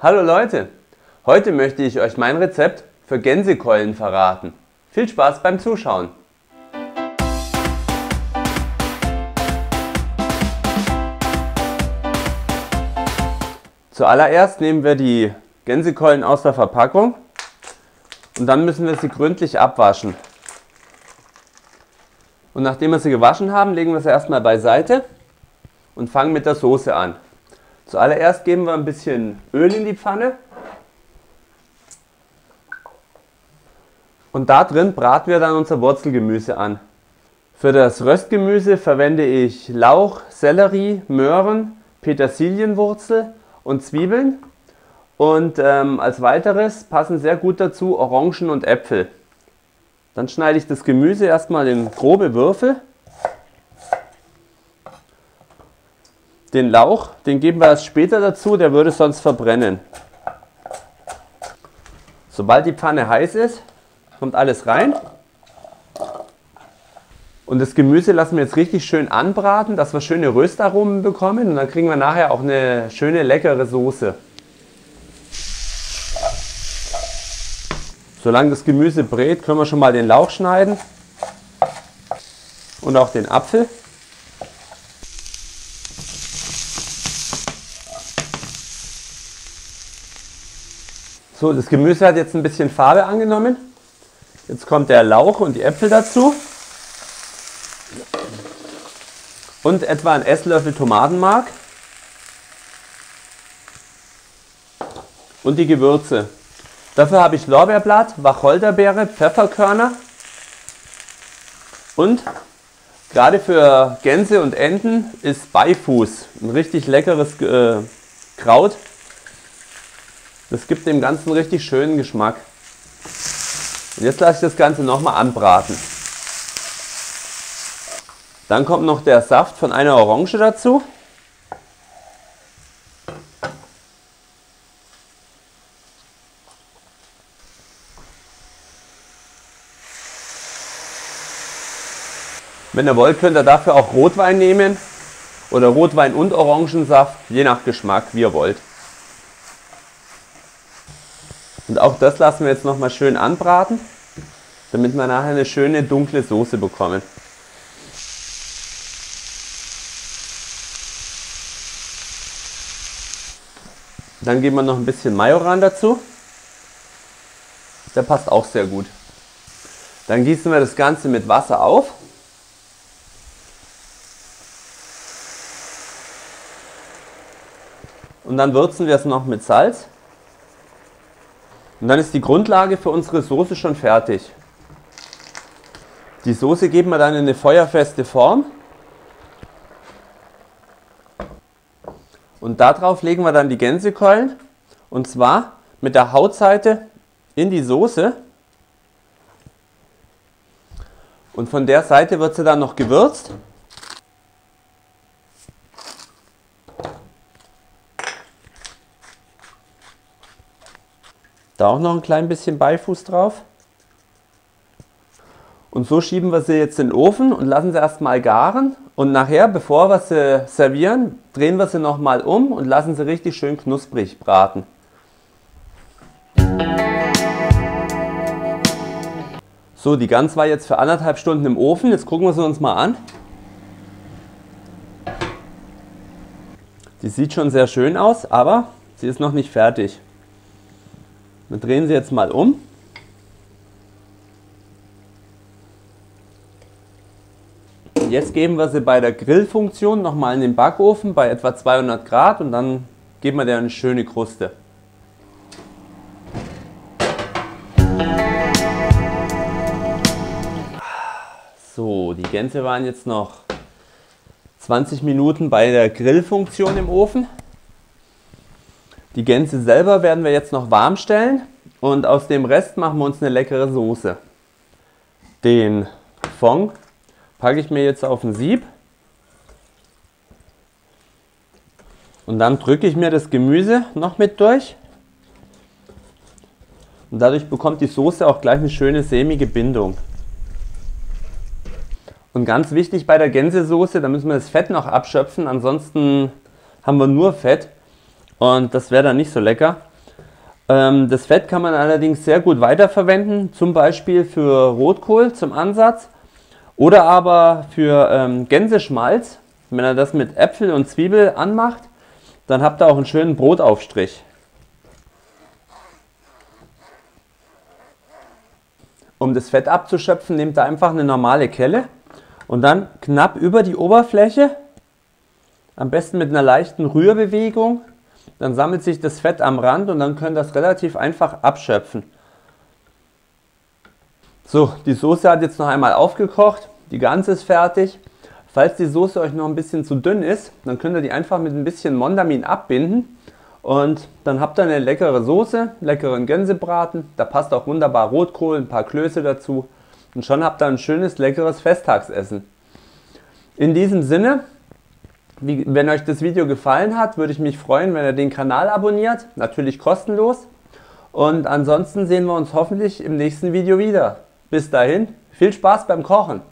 Hallo Leute, heute möchte ich euch mein Rezept für Gänsekeulen verraten. Viel Spaß beim Zuschauen! Zuallererst nehmen wir die Gänsekeulen aus der Verpackung und dann müssen wir sie gründlich abwaschen. Und nachdem wir sie gewaschen haben, legen wir sie erstmal beiseite und fangen mit der Soße an. Zuallererst geben wir ein bisschen Öl in die Pfanne. Und da drin braten wir dann unser Wurzelgemüse an. Für das Röstgemüse verwende ich Lauch, Sellerie, Möhren, Petersilienwurzel und Zwiebeln. Und ähm, als weiteres passen sehr gut dazu Orangen und Äpfel. Dann schneide ich das Gemüse erstmal in grobe Würfel. Den Lauch, den geben wir erst später dazu, der würde sonst verbrennen. Sobald die Pfanne heiß ist, kommt alles rein. Und das Gemüse lassen wir jetzt richtig schön anbraten, dass wir schöne Röstaromen bekommen und dann kriegen wir nachher auch eine schöne leckere Soße. Solange das Gemüse brät, können wir schon mal den Lauch schneiden und auch den Apfel. So, das Gemüse hat jetzt ein bisschen Farbe angenommen. Jetzt kommt der Lauch und die Äpfel dazu. Und etwa ein Esslöffel Tomatenmark. Und die Gewürze. Dafür habe ich Lorbeerblatt, Wacholderbeere, Pfefferkörner und gerade für Gänse und Enten ist Beifuß ein richtig leckeres äh, Kraut. Das gibt dem Ganzen richtig schönen Geschmack. Und jetzt lasse ich das Ganze nochmal anbraten. Dann kommt noch der Saft von einer Orange dazu. Wenn ihr wollt, könnt ihr dafür auch Rotwein nehmen oder Rotwein und Orangensaft, je nach Geschmack, wie ihr wollt. Und auch das lassen wir jetzt nochmal schön anbraten, damit wir nachher eine schöne dunkle Soße bekommen. Dann geben wir noch ein bisschen Majoran dazu. Der passt auch sehr gut. Dann gießen wir das Ganze mit Wasser auf. Und dann würzen wir es noch mit Salz. Und dann ist die Grundlage für unsere Soße schon fertig. Die Soße geben wir dann in eine feuerfeste Form. Und darauf legen wir dann die Gänsekeulen. Und zwar mit der Hautseite in die Soße. Und von der Seite wird sie dann noch gewürzt. Da auch noch ein klein bisschen Beifuß drauf. Und so schieben wir sie jetzt in den Ofen und lassen sie erstmal garen. Und nachher, bevor wir sie servieren, drehen wir sie nochmal um und lassen sie richtig schön knusprig braten. So, die Gans war jetzt für anderthalb Stunden im Ofen. Jetzt gucken wir sie uns mal an. Die sieht schon sehr schön aus, aber sie ist noch nicht fertig. Wir drehen sie jetzt mal um. Jetzt geben wir sie bei der Grillfunktion nochmal in den Backofen bei etwa 200 Grad und dann geben wir der eine schöne Kruste. So, die Gänse waren jetzt noch 20 Minuten bei der Grillfunktion im Ofen. Die Gänse selber werden wir jetzt noch warm stellen und aus dem Rest machen wir uns eine leckere Soße. Den Fond packe ich mir jetzt auf ein Sieb und dann drücke ich mir das Gemüse noch mit durch. Und dadurch bekommt die Soße auch gleich eine schöne sämige Bindung. Und ganz wichtig bei der Gänsesoße, da müssen wir das Fett noch abschöpfen, ansonsten haben wir nur Fett. Und das wäre dann nicht so lecker. Ähm, das Fett kann man allerdings sehr gut weiterverwenden, zum Beispiel für Rotkohl zum Ansatz oder aber für ähm, Gänseschmalz. Wenn er das mit Äpfel und Zwiebel anmacht, dann habt ihr auch einen schönen Brotaufstrich. Um das Fett abzuschöpfen, nehmt ihr einfach eine normale Kelle und dann knapp über die Oberfläche, am besten mit einer leichten Rührbewegung, dann sammelt sich das Fett am Rand und dann könnt ihr das relativ einfach abschöpfen. So, die Soße hat jetzt noch einmal aufgekocht, die ganze ist fertig. Falls die Soße euch noch ein bisschen zu dünn ist, dann könnt ihr die einfach mit ein bisschen Mondamin abbinden und dann habt ihr eine leckere Soße, leckeren Gänsebraten. Da passt auch wunderbar Rotkohl, ein paar Klöße dazu. Und schon habt ihr ein schönes, leckeres Festtagsessen. In diesem Sinne, wie, wenn euch das Video gefallen hat, würde ich mich freuen, wenn ihr den Kanal abonniert. Natürlich kostenlos. Und ansonsten sehen wir uns hoffentlich im nächsten Video wieder. Bis dahin, viel Spaß beim Kochen!